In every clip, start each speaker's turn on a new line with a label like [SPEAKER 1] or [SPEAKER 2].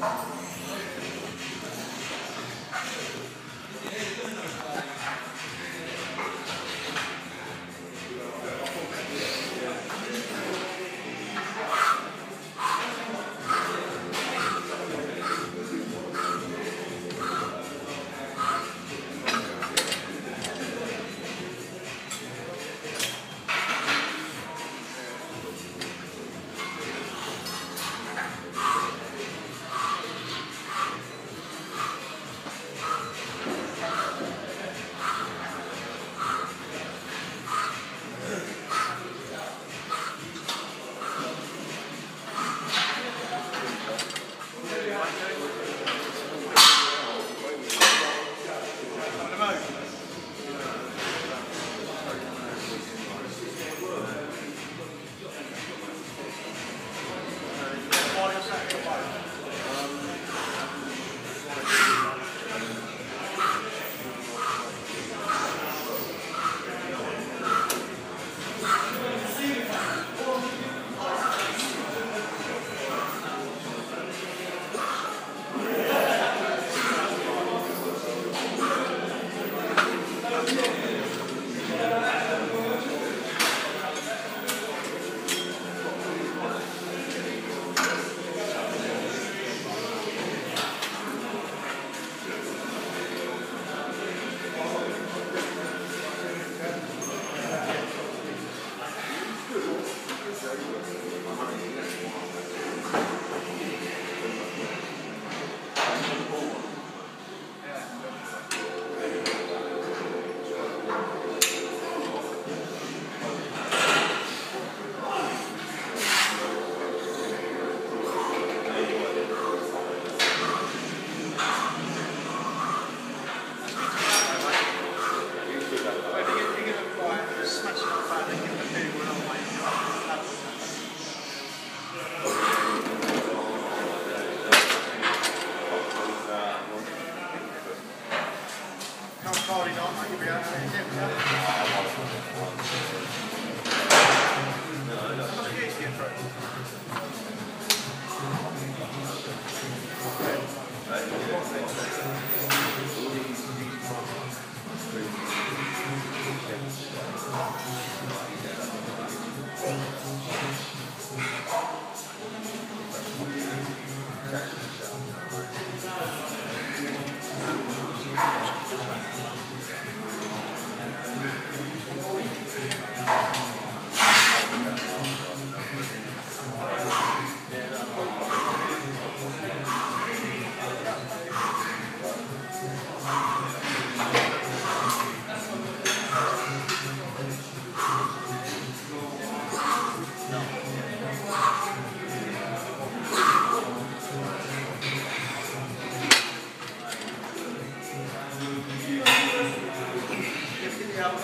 [SPEAKER 1] Thank you. Thank you.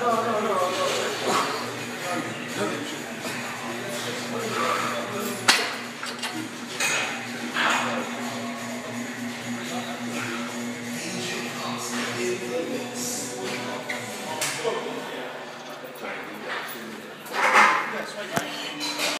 [SPEAKER 2] No, no.